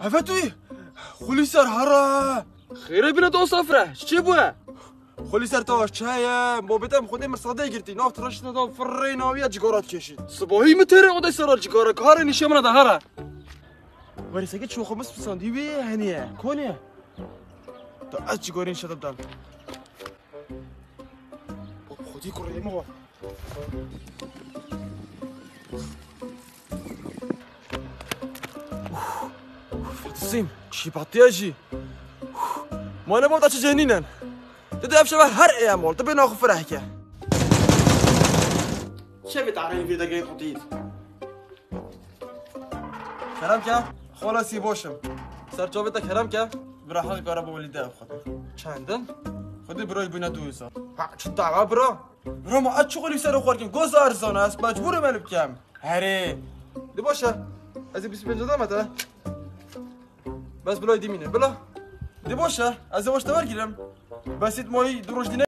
اوه توی خلی سر هره خیره بینه دو سفره چی بوه؟ خلی سر تاش چایه ما بدم خودی مرساده گرتی ناف ترش ندام فره ناویه جگارات کشید صباحی متره اودای سرال چیکاره کار نیشه منه ده هره ولی سگه چو خمس بساندی وی هنیه کنیه تا از جگارین شدم دم خودی کره ما فتسیم چی بطیه جی ما نبام تا چه جنینن دیده افشه هر ایمال تو به ناخو فرح که چه بتعرین في دقيقة خطيت کرم که خلاصی باشم سر جاویتا کرم که برا حق کارا با ولیده خود چندن خودی برای بینه دو ها چه دعوا برا برا ما از چغلی سر خور کن گوز ارزانه است مجبور من بکم هره دی باشه از این بیسی پنجا دامته بس بلای دی مینه بلا. دی باشه از باش تبر گیرم. بسید مایی دروش دینه